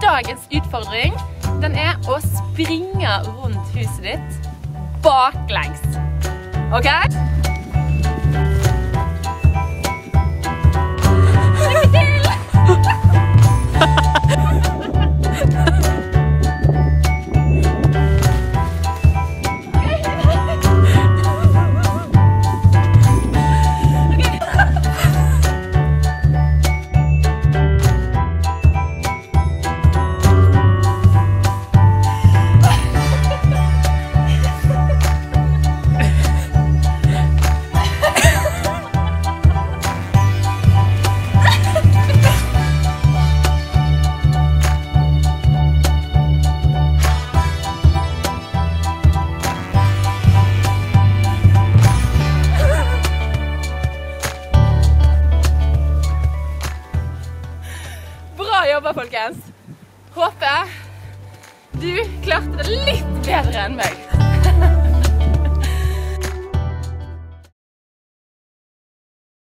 dagens utfordring den er å springe rundt huset ditt baklengs. OK? Jobba, folkens. Håper du klarte det litt bedre enn meg.